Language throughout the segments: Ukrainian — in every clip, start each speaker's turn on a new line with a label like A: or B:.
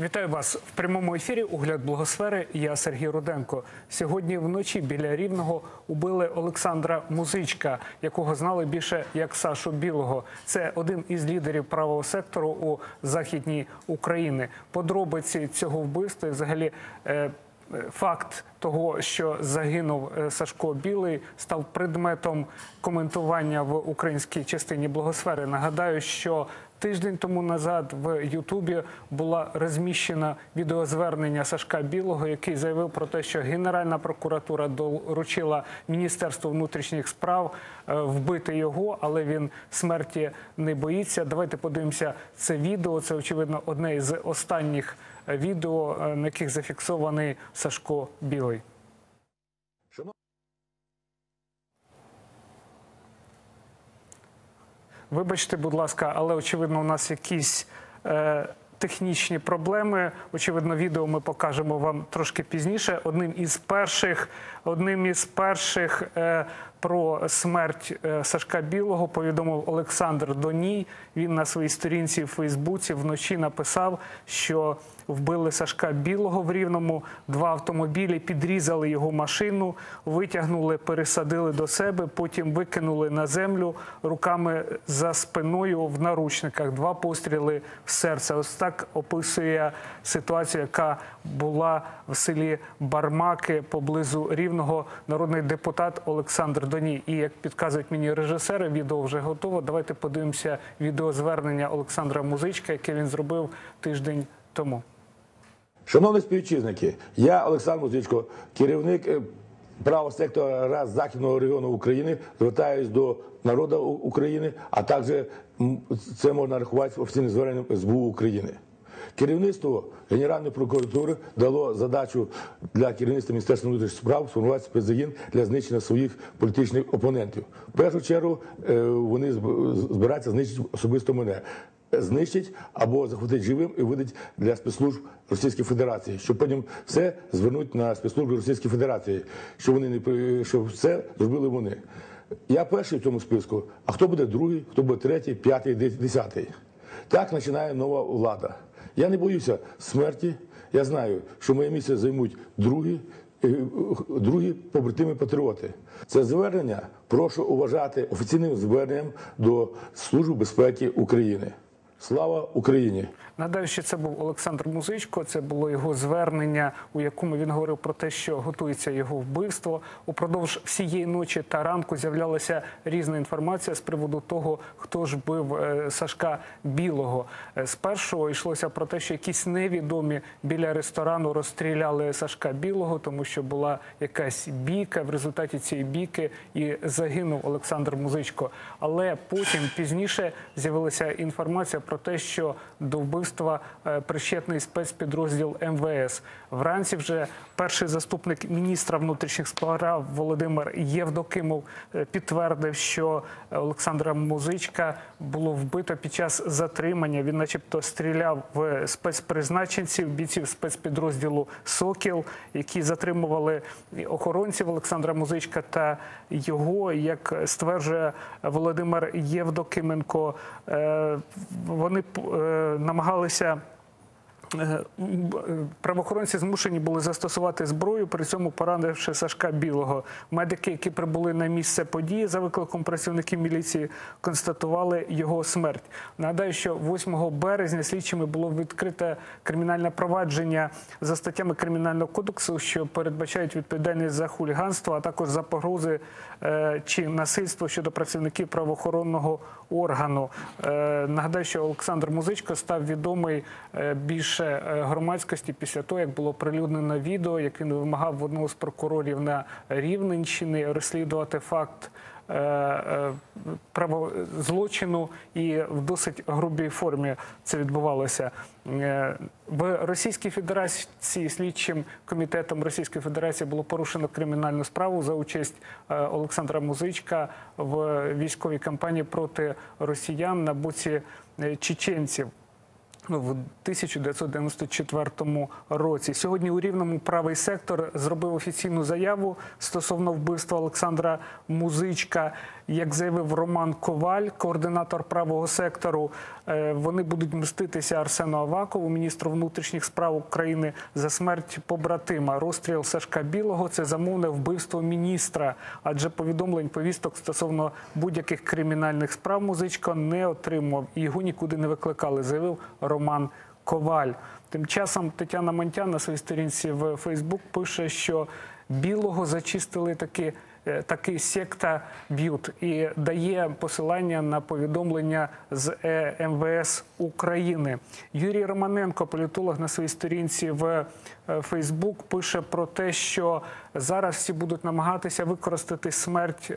A: Вітаю вас в прямому ефірі. Огляд благосфери. Я Сергій Руденко. Сьогодні вночі біля рівного убили Олександра Музичка, якого знали більше як Сашу Білого. Це один із лідерів правого сектору у західній Україні. Подробиці цього вбивства і взагалі. Е, Факт того, що загинув е, Сашко Білий, став предметом коментування в українській частині благосфери. Нагадаю, що тиждень тому назад в Ютубі була розміщена відеозвернення Сашка Білого, який заявив про те, що Генеральна прокуратура доручила Міністерству внутрішніх справ е, вбити його, але він смерті не боїться. Давайте подивимося це відео. Це очевидно одне із останніх відео, е, на яких зафіксований Сашко Білий. Вибачте, будь ласка, але очевидно, у нас якісь е, технічні проблеми. Очевидно, відео ми покажемо вам трошки пізніше. Одним із перших, одним із перших е, про смерть е, Сашка Білого повідомив Олександр Доній. Він на своїй сторінці в Фейсбуці вночі написав, що вбили Сашка Білого в Рівному. Два автомобілі підрізали його машину, витягнули, пересадили до себе, потім викинули на землю руками за спиною в наручниках. Два постріли в серце. Ось так описує ситуацію, яка була в селі Бармаки поблизу Рівного народний депутат Олександр Доній. І як підказують мені режисери, відео вже готово. Давайте подивимося відеозвернення Олександра Музичка, яке він зробив тиждень тому.
B: Шановні співвітчизники, я Олександр Музичко, керівник е, правого сектора РАЗ Західного регіону України, звертаюсь до народу України, а також це можна рахувати офіційним зверненням СБУ України. Керівництво Генеральної прокуратури дало задачу для керівництва Міністерства внутрішніх справ сформувати спецзагін для знищення своїх політичних опонентів. В першу чергу е, вони збираються знищити особисто мене знищить або захватить живим і видать для спецслужб Російської Федерації, щоб потім все звернуть на спецслужби Російської Федерації, що вони не що все зробили вони. Я перший в цьому списку. А хто буде другий, хто буде третій, п'ятий, де- десятий? Так починає нова влада. Я не боюся смерті. Я знаю, що моє місце займуть другі, е, другі побратими патріоти. Це звернення прошу уважати офіційним зверненням до Служби безпеки України. Слава Україні!
A: Нагадаю, що це був Олександр Музичко. Це було його звернення, у якому він говорив про те, що готується його вбивство. Упродовж всієї ночі та ранку з'являлася різна інформація з приводу того, хто ж бив е, Сашка Білого. Е, Спершу йшлося про те, що якісь невідомі біля ресторану розстріляли Сашка Білого, тому що була якась бійка. В результаті цієї бійки і загинув Олександр Музичко. Але потім пізніше з'явилася інформація про те, що до вбивства е, причетний спецпідрозділ МВС. Вранці вже перший заступник міністра внутрішніх справ Володимир Євдокимов е, підтвердив, що Олександра Музичка було вбито під час затримання. Він, начебто, стріляв в спецпризначенців, бійців спецпідрозділу Сокіл, які затримували охоронців Олександра Музичка та його, як стверджує Володимир Євдокименко, е, вони е, намагалися. Е, Правоохоронці змушені були застосувати зброю, при цьому поранивши Сашка Білого. Медики, які прибули на місце події за викликом працівників міліції, констатували його смерть. Нагадаю, що 8 березня слідчими було відкрите кримінальне провадження за статтями кримінального кодексу, що передбачають відповідальність за хуліганство, а також за погрози е, чи насильство щодо працівників правоохоронного органу. Е, Нагадаю, що Олександр Музичко став відомий більше е, громадськості після того, як було прилюднено відео, як він вимагав одного з прокурорів на Рівненщині розслідувати факт. е, е, право злочину і в досить грубій формі це відбувалося в Російській Федерації слідчим комітетом Російської Федерації було порушено кримінальну справу за участь Олександра Музичка в військовій кампанії проти росіян на боці чеченців. В 1994 році. Сьогодні у Рівному правий сектор зробив офіційну заяву стосовно вбивства Олександра Музичка. Як заявив Роман Коваль, координатор правого сектору, е, вони будуть мститися Арсену Авакову, міністру внутрішніх справ України, за смерть побратима. Розстріл Сашка Білого це замовне вбивство міністра, адже повідомлень повісток стосовно будь-яких кримінальних справ музичко не отримував і його нікуди не викликали, заявив Роман Коваль. Тим часом Тетяна Монтян на своїй сторінці в Фейсбук пише, що білого зачистили таки. Е, Такий секта б'ют і дає посилання на повідомлення з е, МВС України. Юрій Романенко, політолог на своїй сторінці в е, Фейсбук, пише про те, що зараз всі будуть намагатися використати смерть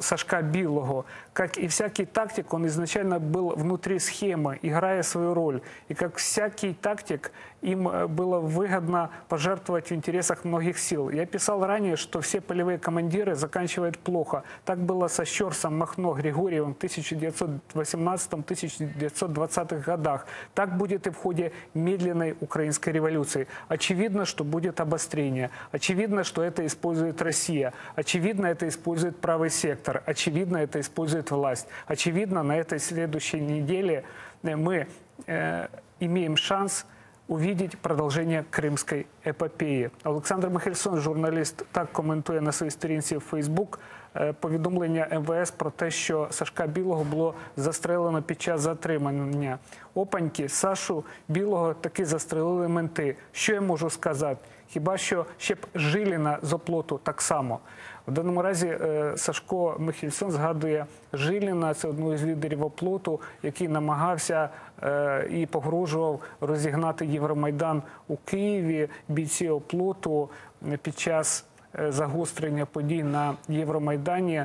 A: Сашка Билого. Как и всякий тактик, он изначально был внутри схемы, играя свою роль. И как всякий тактик, им было выгодно пожертвовать в интересах многих сил. Я писал ранее, что все полевые командиры заканчивают плохо. Так было со Щерсом, Махно, Григорьевым в 1918-1920 годах. Так будет и в ходе медленной украинской революции. Очевидно, что будет обострение. Очевидно, что это использует Россия. Очевидно, это использует правый сектор. Очевидно, это использует власть. Очевидно, на этой следующей неделе э, мы э, имеем шанс увидеть продовження Кримської епопеї. Олександр Михельсон, журналіст, так коментує на своїй сторінці в Фейсбук е, повідомлення МВС про те, що Сашка Білого було застрелено під час затримання. Опаньки, Сашу Білого таки застрелили менти. Що я можу сказати? Хіба що ще б Жиліна з оплоту так само. В даному разі е, Сашко Михельсон згадує Жиліна, це одного із лідерів оплоту, який намагався е, і погрожував розігнати Євромайдан у Києві. Бійці оплоту е, під час загострення подій на Євромайдані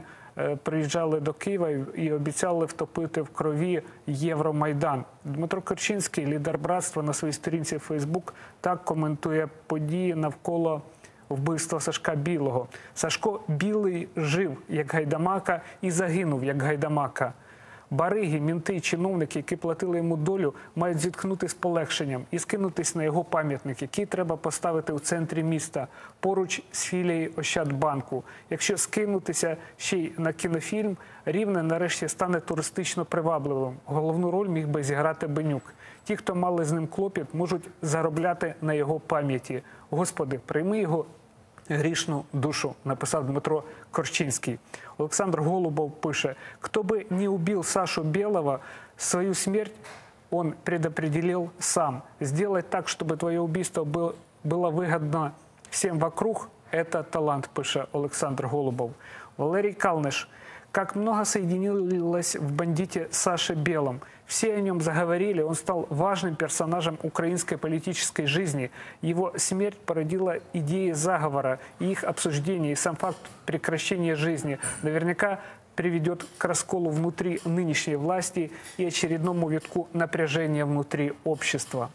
A: приїжджали до Києва і обіцяли втопити в крові Євромайдан. Дмитро Корчинський, лідер братства, на своїй сторінці Фейсбук так коментує події навколо вбивства Сашка Білого. Сашко Білий жив як гайдамака і загинув як гайдамака. Бариги, мінти чиновники, які платили йому долю, мають зіткнути з полегшенням і скинутись на його пам'ятник, який треба поставити у центрі міста поруч з філією Ощадбанку. Якщо скинутися ще й на кінофільм, рівне нарешті стане туристично привабливим. Головну роль міг би зіграти Бенюк. Ті, хто мали з ним клопіт, можуть заробляти на його пам'яті. Господи, прийми його грішну душу, написав Дмитро Корчинський. Олександр Голубов пише: хто би не убил Сашу Белого, свою смерть он предопределил сам. Сделать так, чтобы твое убийство был- было выгодно всем вокруг, это талант, пише Олександр Голубов. Валерий Калниш. Как много соединилось в бандите Саше Белом. Все о нем заговорили, он стал важным персонажем украинской политической жизни. Его смерть породила идеи заговора, и их обсуждение, и сам факт прекращения жизни наверняка приведет к расколу внутри нынешней власти и очередному витку напряжения внутри общества.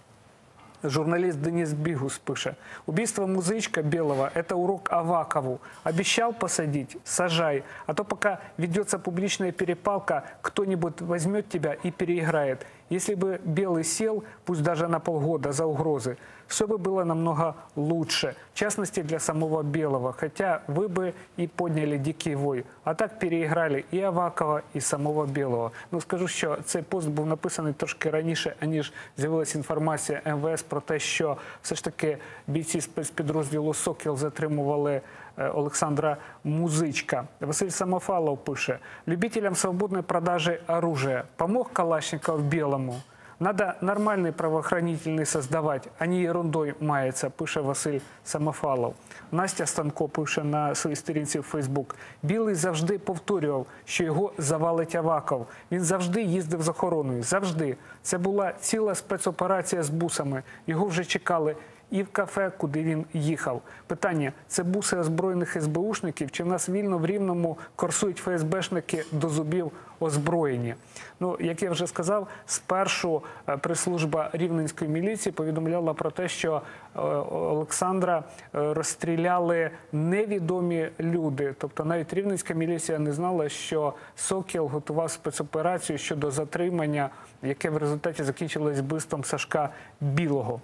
A: Журналист Денис Бигус пише. Убийство музычка Белого – это урок Авакову. Обещал посадить – сажай. А то пока ведется публичная перепалка, кто-нибудь возьмет тебя и переиграет. Если бы Белый сел, пусть даже на полгода за угрозы, все бы было намного лучше. В частности, для самого Белого. Хотя вы бы и подняли дикий вой. А так переіграли і Авакова, і самого Білого. Ну скажу, що цей пост був написаний трошки раніше, аніж з'явилася інформація МВС про те, що все ж таки бійці спецпідрозділу Сокіл затримували е, Олександра Музичка. Василь Самофалов пише: любителям свободной продажи оружия помог Калашников Белому. Надо нормальный правоохранительный создавать, а не ерундой маяться, пише Василь Самофалов. Настя Станко пише на своїй сторінці в Фейсбук. Білий завжди повторював, що його завалить Аваков. Він завжди їздив з охороною. Завжди. Це була ціла спецоперація з бусами. Його вже чекали і в кафе, куди він їхав. Питання: це буси озброєних СБУшників, чи в нас вільно в рівному курсують ФСБшники до зубів озброєні? Ну, як я вже сказав, спершу е, прес-служба рівненської міліції повідомляла про те, що е, Олександра е, розстріляли невідомі люди. Тобто навіть рівненська міліція не знала, що Сокіл готував спецоперацію щодо затримання, яке в результаті закінчилось вбивством Сашка Білого.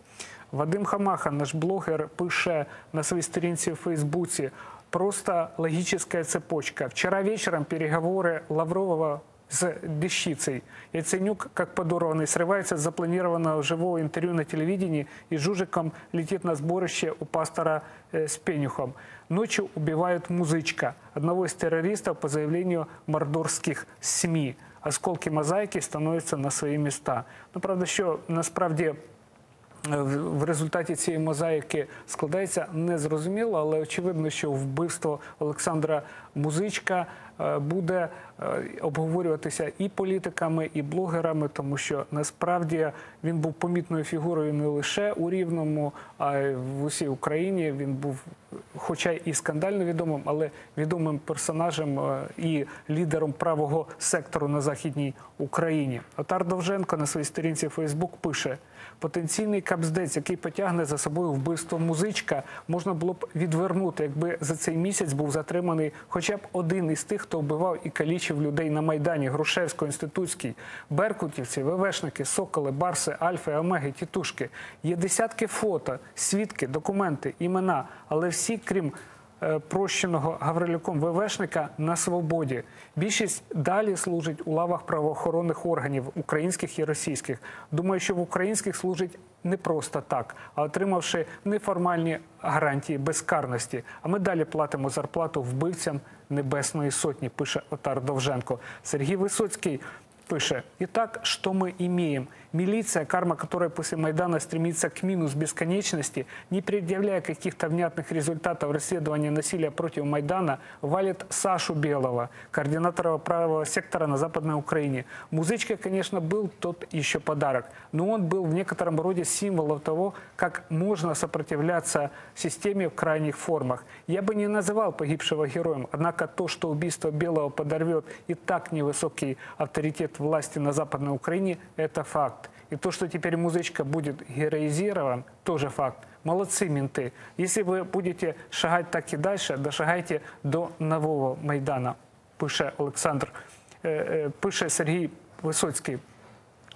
A: Вадим Хамаха, наш блогер, пише на своїй сторінці в Фейсбуці. просто логическая цепочка. Вчера вечером переговоры Лаврова с Дещицей. Яценюк, как подорванный, срывается с запланированного живого интервью на телевидении и Жужиком летит на сборище у пастора э, с Пенюхом. Ночью убивают музычка, одного из террористов по заявлению мордорских СМИ. Осколки мозаїки становятся на свої міста. Ну, правда, що насправді е, в в результаті цієї мозаїки складається незрозуміло, але очевидно, що вбивство Олександра Музичка е, буде е, обговорюватися і політиками, і блогерами, тому що насправді він був помітною фігурою не лише у Рівному, а й в усій Україні. Він був, хоча і скандально відомим, але відомим персонажем е, і лідером правого сектору на західній Україні. Отар Довженко на своїй сторінці Фейсбук пише: потенційний капздець, який потягне за собою вбивство музичка, можна було б відвернути, якби за цей місяць був затриманий хоча б один із тих, хто вбивав і калічив людей на майдані Грушевського, інститутський, Беркутівці, ВВшники, Соколи, Барси, Альфи, Омеги, Тітушки. Є десятки фото, свідки, документи, імена, але всі, крім е, прощеного Гаврилюком ВВшника на свободі. Більшість далі служить у лавах правоохоронних органів, українських і російських. Думаю, що в українських служить не просто так, а отримавши неформальні гарантії безкарності. А ми далі платимо зарплату вбивцям Небесної Сотні, пише Отар Довженко. Сергій Висоцький пише, «Итак, что мы имеем? Милиция, карма которой после Майдана стремится к минус бесконечности, не предъявляя каких-то внятных результатов расследования насилия против Майдана, валит Сашу Белого, координатора правого сектора на Западной Украине. Музычка, конечно, был тот еще подарок, но он был в некотором роде символом того, как можно сопротивляться системе в крайних формах. Я бы не называл погибшего героем, однако то, что убийство Белого подорвет и так невысокий авторитет власти на Западной Украине, это факт. И то, что теперь музычка будет героизирован, тоже факт. Молодцы, менты. Если вы будете шагать так и дальше, дошагайте до нового Майдана, пише Олександр, е, е, пише Сергій Висоцький.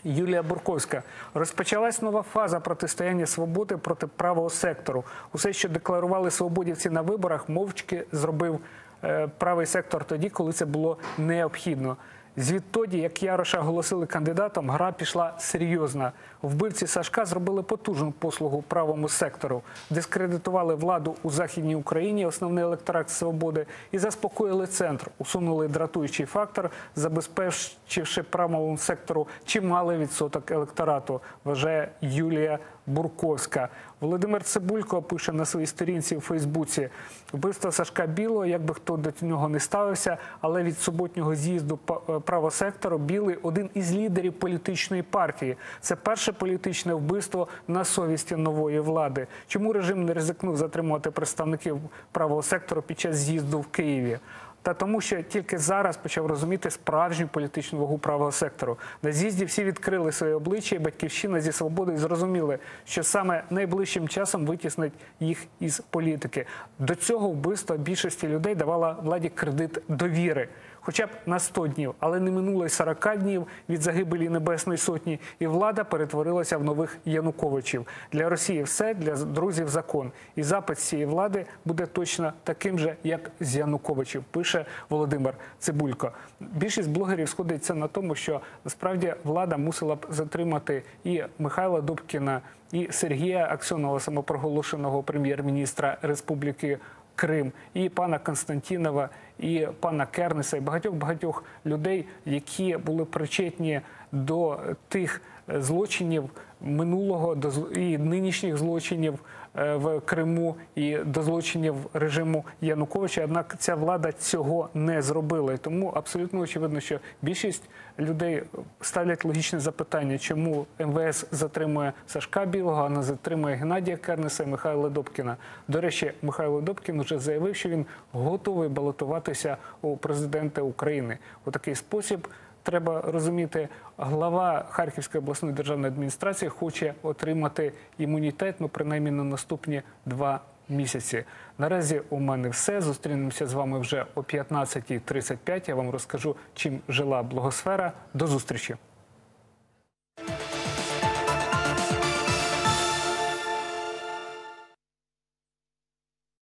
A: Юлія Бурковська розпочалась нова фаза протистояння свободи проти правого сектору. Усе, що декларували свободівці на виборах, мовчки зробив е, правий сектор тоді, коли це було необхідно. Звідтоді, як Яроша оголосили кандидатом, гра пішла серйозна. Вбивці Сашка зробили потужну послугу правому сектору, дискредитували владу у західній Україні, основний електорат свободи, і заспокоїли центр, усунули дратуючий фактор, забезпечивши правому сектору чималий відсоток електорату, вважає Юлія Бурковська. Володимир Цибулько пише на своїй сторінці у Фейсбуці: вбивство Сашка Білого, як би хто до нього не ставився, але від суботнього з'їзду е, правосектору Білий один із лідерів політичної партії. Це перше політичне вбивство на совісті нової влади. Чому режим не ризикнув затримувати представників правого сектору під час з'їзду в Києві? Та тому, що тільки зараз почав розуміти справжню політичну вагу правого сектору. На з'їзді всі відкрили своє обличчя, і батьківщина зі свободи зрозуміли, що саме найближчим часом витіснить їх із політики. До цього вбивства більшості людей давала владі кредит довіри. Хоча б на 100 днів, але не минуло й 40 днів від загибелі Небесної Сотні, і влада перетворилася в нових Януковичів. Для Росії все, для друзів закон. І запит цієї влади буде точно таким же, як з Януковичів, пише Володимир Цибулько. Більшість блогерів сходиться на тому, що насправді влада мусила б затримати і Михайла Добкіна, і Сергія Аксьонова, самопроголошеного прем'єр-міністра Республіки Крим, і пана Константінова, і пана Кернеса, і багатьох багатьох людей, які були причетні до тих злочинів минулого і нинішніх злочинів е, в Криму і до злочинів режиму Януковича. Однак ця влада цього не зробила. І тому абсолютно очевидно, що більшість людей ставлять логічне запитання, чому МВС затримує Сашка Білого, а не затримує Геннадія Кернеса і Михайла Добкіна. До речі, Михайло Добкін вже заявив, що він готовий балотуватися у президенти України у такий спосіб. Треба розуміти, глава Харківської обласної державної адміністрації хоче отримати імунітет, ну принаймні на наступні два місяці. Наразі у мене все. Зустрінемося з вами вже о 15.35. Я вам розкажу, чим жила благосфера. До зустрічі.